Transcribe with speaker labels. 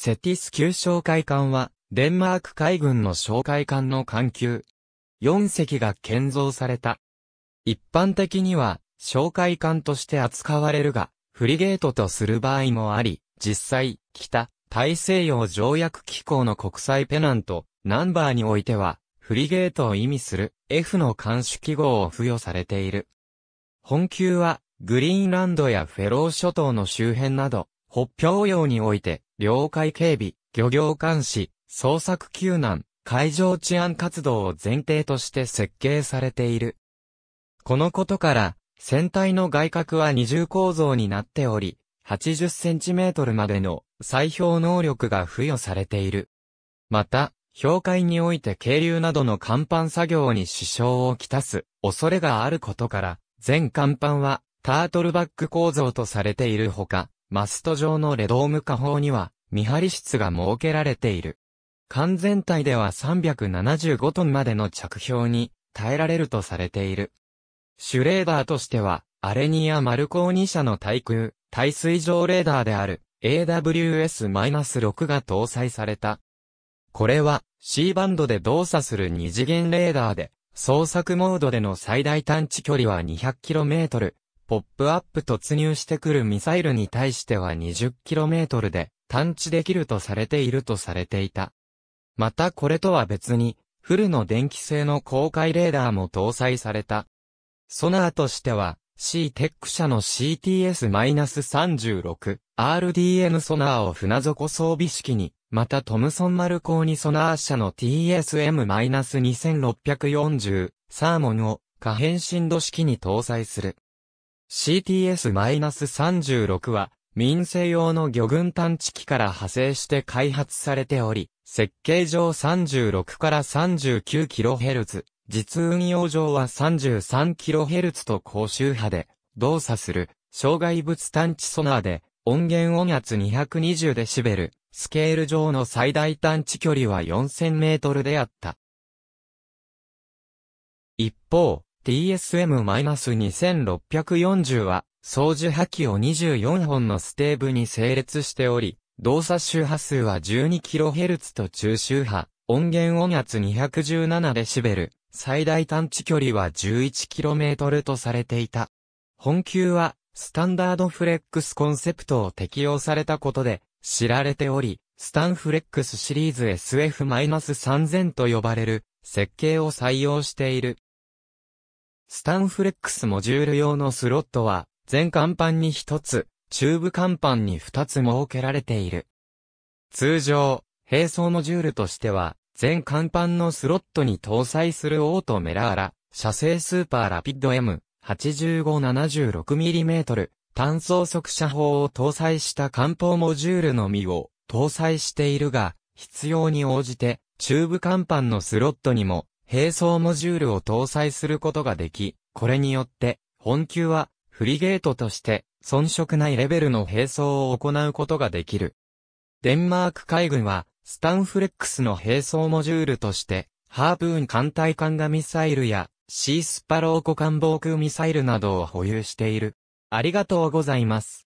Speaker 1: セティス級哨戒艦は、デンマーク海軍の哨戒艦の艦級。4隻が建造された。一般的には、哨戒艦として扱われるが、フリゲートとする場合もあり、実際、北、大西洋条約機構の国際ペナント、ナンバーにおいては、フリゲートを意味する F の艦種記号を付与されている。本級は、グリーンランドやフェロー諸島の周辺など、北漂洋において、領海警備、漁業監視、捜索救難、海上治安活動を前提として設計されている。このことから、船体の外角は二重構造になっており、80センチメートルまでの砕氷能力が付与されている。また、氷海において渓流などの甲板作業に支障をきたす恐れがあることから、全甲板はタートルバック構造とされているほか、マスト上のレドーム下方には見張り室が設けられている。艦全体では375トンまでの着氷に耐えられるとされている。シュレーダーとしては、アレニア・マルコーニ社の対空、耐水上レーダーである AWS-6 が搭載された。これは C バンドで動作する二次元レーダーで、操作モードでの最大探知距離は 200km、ポップアップ突入してくるミサイルに対しては 20km で探知できるとされているとされていた。またこれとは別に、フルの電気製の公開レーダーも搭載された。ソナーとしては、C-TEC 社の CTS-36、RDN ソナーを船底装備式に、またトムソンマルコーニソナー社の TSM-2640、サーモンを可変振動式に搭載する。CTS-36 は、民生用の魚群探知機から派生して開発されており、設計上36から 39kHz、実運用上は 33kHz と高周波で動作する障害物探知ソナーで音源音圧 220dB、スケール上の最大探知距離は4000メートルであった。一方、TSM-2640 は、掃除波器を24本のステーブに整列しており、動作周波数は 12kHz と中周波、音源音圧 217dB、最大探知距離は 11km とされていた。本級は、スタンダードフレックスコンセプトを適用されたことで知られており、スタンフレックスシリーズ SF-3000 と呼ばれる設計を採用している。スタンフレックスモジュール用のスロットは全甲板に1つ、中部甲板に2つ設けられている。通常、並走モジュールとしては、全甲板のスロットに搭載するオートメラーラ、射精スーパーラピッド M8576mm 単装速射砲を搭載した艦砲モジュールのみを搭載しているが、必要に応じて中部甲板のスロットにも並走モジュールを搭載することができ、これによって本級はフリゲートとして遜色ないレベルの並走を行うことができる。デンマーク海軍はスタンフレックスの並走モジュールとして、ハープーン艦隊艦がミサイルや、シースパローコ艦防空ミサイルなどを保有している。ありがとうございます。